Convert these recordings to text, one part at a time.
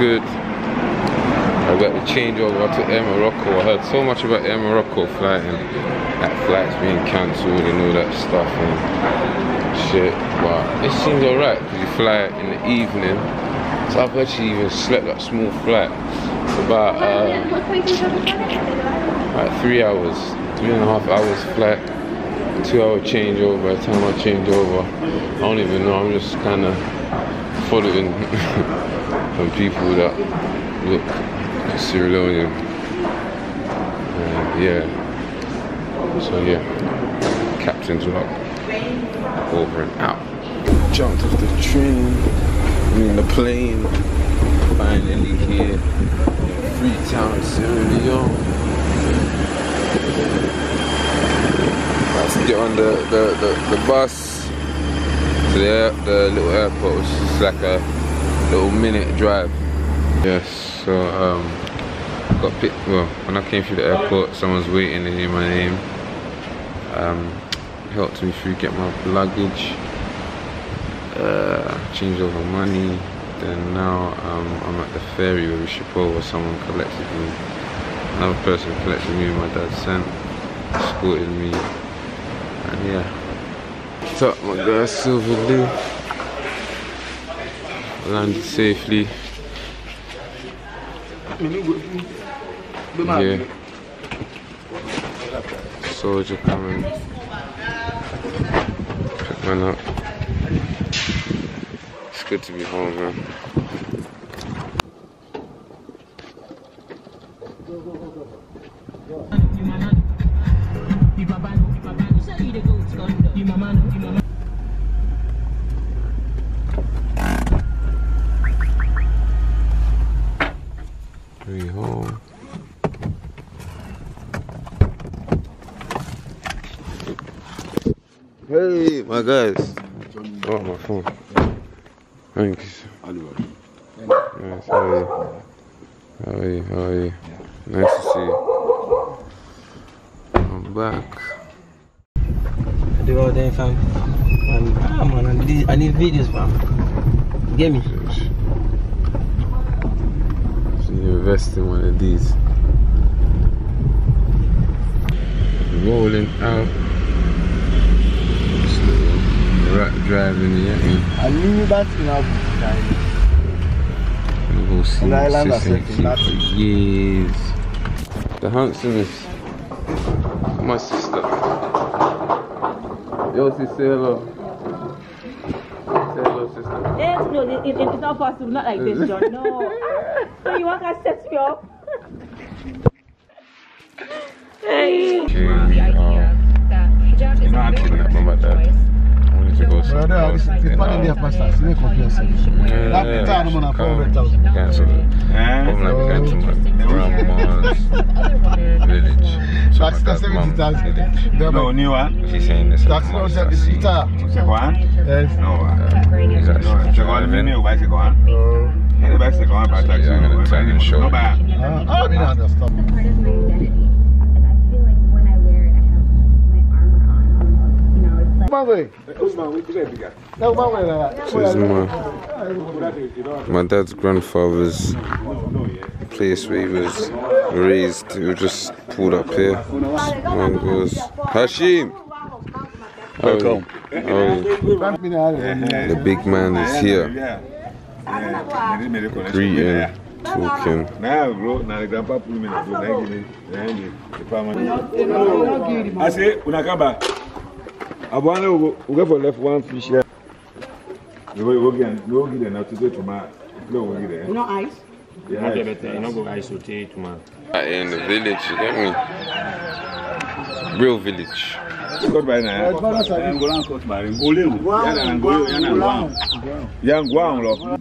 good. I got the changeover to Air Morocco. I heard so much about Air Morocco flight and that flight's being cancelled and all that stuff and shit. But it seems alright because you fly in the evening. So I've actually even slept that small flight. About uh, three hours, three and a half hours flight, two hour changeover. By the time I change over, I don't even know. I'm just kind of following some people that look Sierra Leonean. Yeah. So yeah, captain's log over and out. Jumped off the train, I mean the plane. Finally here in Freetown, Sierra Leone. Let's get on the, the, the, the bus to the, the little airport, which is like a little minute drive. Yes, so um, got picked. Well, when I came through the airport, someone's waiting to hear my name. Um, helped me through get my luggage, uh, change over money. Then now um, I'm at the ferry where we ship over. Someone collected me. Another person collected me. My dad sent, escorted me, and yeah. Up, my guy Silver Lee? Landed safely. Yeah. Soldier coming. Pick man up. It's good to be home, man. My guys. Oh, my phone. Thank you. Yes, how are you? How are you? How are you? Nice to see you. I'm back. I do all day, fam. And, ah, man, I need, I need videos, fam. You get me? So you invest in one of these. Rolling out. Rat driving, yeah. I knew that in Abu Dhabi. And we'll see On the island Sis and herself, Keith that's for years. The handsomeness. My sister. Yo, sis, say hello. Say hello, sister. Yes, no, it, it, it's not possible. Not like this, John. No. so you want to set me up? Hey. Okay, we are picking up my dad. I wanted to go Brother, somewhere this else. is funny day past that. See, compare yourself. That Yeah, time I'm on a come 400,000. Cancel it. I'm like going to my grandma's village. So That's my that's dad's mum's 70,000. village. There, No, man. new one. She's saying this. That's no, it's see. guitar. Second one. Yes. No one. He's No, actually second one. Me driving. new bicycle one. Oh. Yeah, the bicycle one. But So, yeah, I'm gonna tell you and show No you. bad. Ah, I mean, I understand. part of my identity. And I feel like when I wear it, I have my armor on almost. You know, it's like. Man, wait. No, man, wait. uh, So this is my, my dad's grandfather's place where he was raised. He was just pulled up here. Man goes, Hashim! Welcome. Grant me the big man is here, Yeah. Yeah. Maybe make a connection. greeting, talking. Now, bro, now the grandpa pull me na do na give me. Na give the farmer. I say, when I come back, I want to we go for left one fish here. We go we go get we go get them now to say tomorrow. No, we get them. No ice? Yeah. In the village, you get me? Real village. Got by now. Ngolan cut by Ngoleu. Yana Ngoleu, yana Ngwang. Ya Ngwang lo.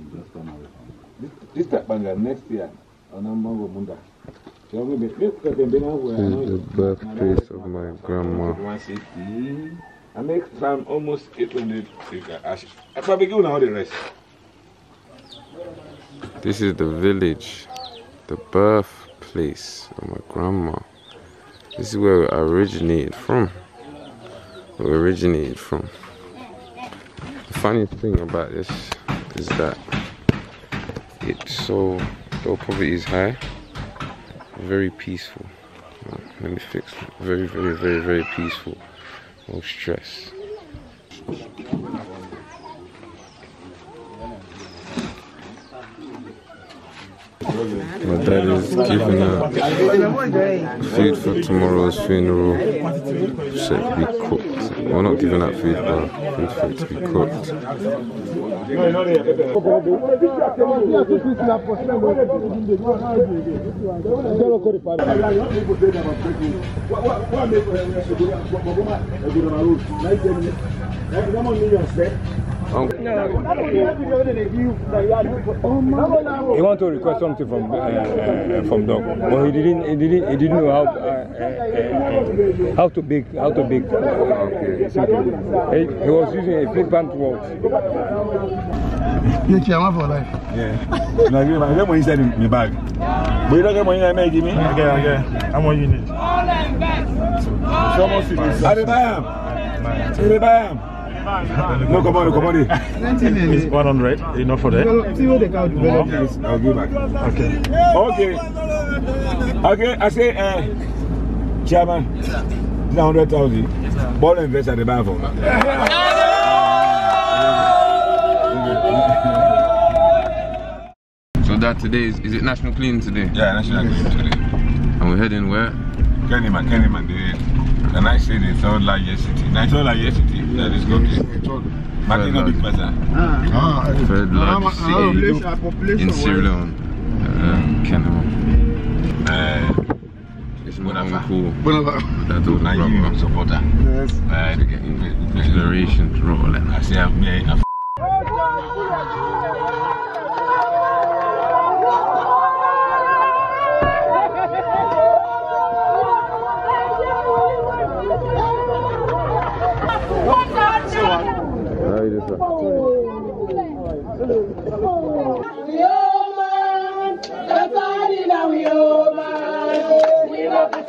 This type banga next year. Anamba go munda. So we be we can be now This is the birthplace of my grandma. 160. I make almost 800 acre. I probably give the rest. This is the village, the birthplace of my grandma. This is where we originated from. We originated from. The funny thing about this is that it's so low poverty is high, very peaceful. Let me fix it. Very, very, very, very peaceful. No stress. My dad is giving out food for tomorrow's funeral. Said to be cooked. Well, not giving out food, but food for it to be cooked. He want to request something from uh, uh, from dog, but he didn't. He didn't. He didn't know how uh, uh, how to bake how to bake. Simple. He, he was using a flippant word. You can't for life. Yeah. Now, give me, get money inside in my bag. But you don't get money in my give me? Okay, okay. How much you need? So much it is. I will buy him. I buy him. No, come on, come on. It's 100. Enough for that? See what they can develop. Yes, I'll give back. Okay. Okay. Okay, I say, uh, Chairman, this is 100,000. Ball investor, they buy for me. So that today is, is it National Cleaning today? Yeah, National Grid today. And we're heading where? Kenema, Kenema, the, the nice city, the third largest city. The third largest city that is going to. Martina Big Bazaar. Ah, Third largest city population. in Sierra Leone. Um, Kenema. Uh, It's my Bonapa. uncle. Bonapa. That older Nigerian brother. supporter. Yes. Uh, they get inspiration. Inspiration to Roland. I say,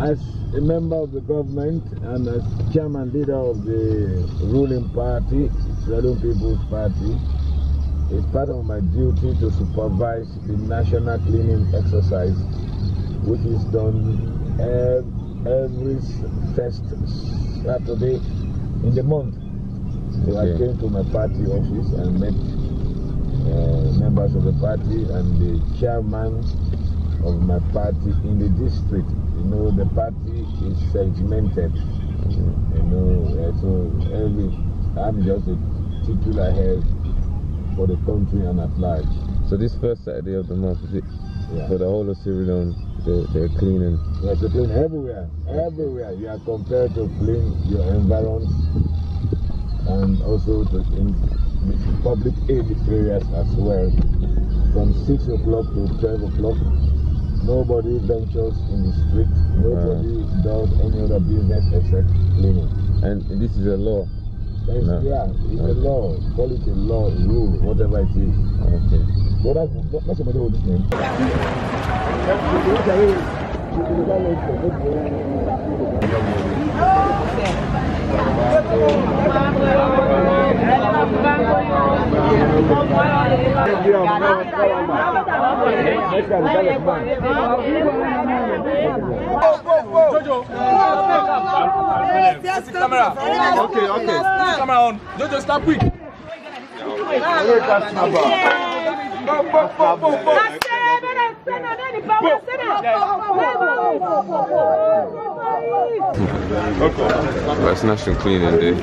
as a member of the government and as chairman leader of the ruling party, Sierra People's Party, it's part of my duty to supervise the national cleaning exercise, which is done every first Saturday in the month. So I came to my party office and met uh, members of the party and the chairman of my party in the district. You know, the party is segmented. You know, so every I'm just a titular head for the country and at large. So this first Saturday of the month is it Yeah. for the whole of Sierra Leone? They're, they're cleaning. Yes, to clean everywhere, everywhere. You are compelled to clean your environs and also to in the public aid areas as well. From 6 o'clock to 12 o'clock, nobody ventures in the street, nobody does any other business except cleaning. And this is a law. No. Yeah, it's a law, call it a law, rule, whatever it is. Okay. But that's, that's somebody with this name. Okay, okay. okay. Camera on. Jojo, stop quick well, it's National Cleaning Day.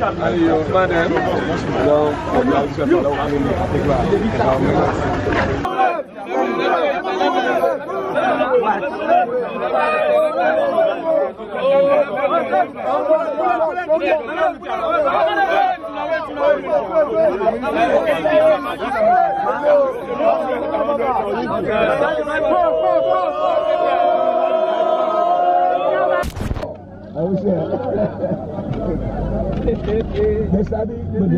I shit. they study, but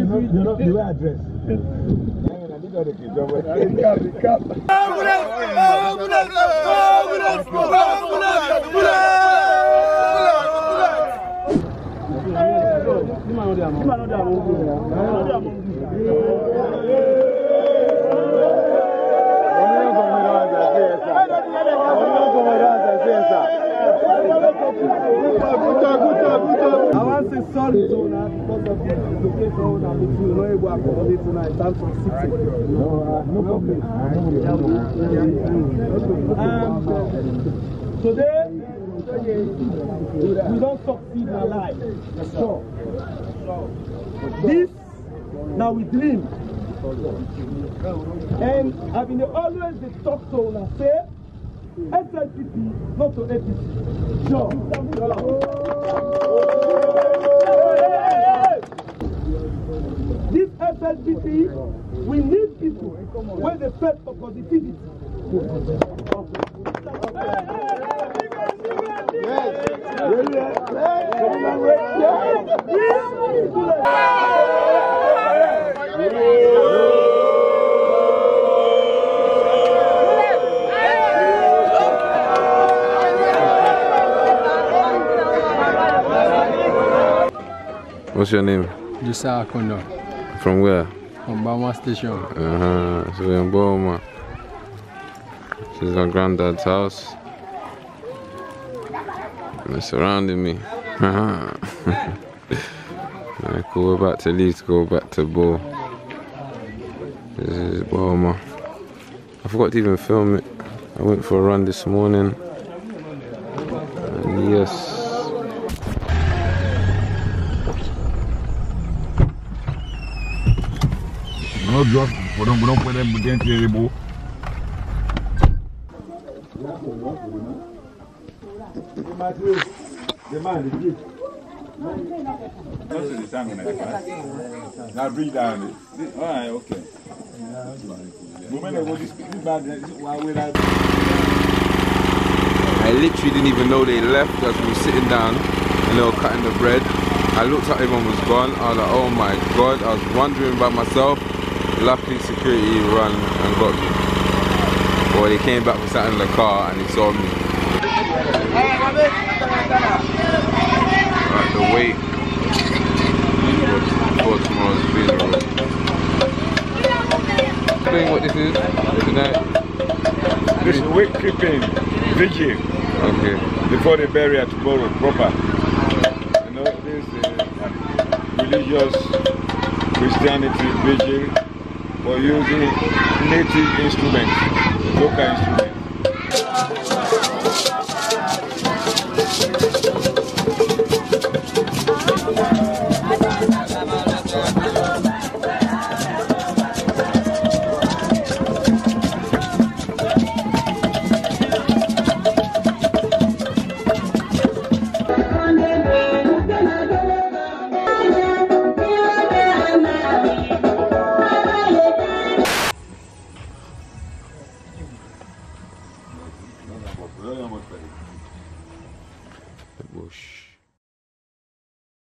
sorry to una because of the location una we no able accommodate una in terms of seating. No problem. Um, today we don't succeed in life. Sure. This now we dream. And I've been always the talk to una say SLPP not to APC. This SLPP, we need people when they fight for positivity. What's your name? Josiah Kondo From where? from Bama Station. Uh-huh. So we're in Boma. This is our granddad's house. And they're surrounding me. Uh-huh. Alright, cool. We're about to leave to go back to Bo. This is Boma. I forgot to even film it. I went for a run this morning. And yes. Drop, we don't, we don't put them I? Literally didn't even know they left as we were sitting down and they were cutting the bread. I looked up, everyone was gone. I was like, oh my god. I was wondering by myself. Luckily, security ran and got me. Or they came back, we sat in the car and they saw me. Right, the wait for, for tomorrow's funeral. Explain what this is tonight. This is wake keeping vigil Okay. before the burial tomorrow proper. You know, this is religious Christianity vigil for using native instruments, local instruments.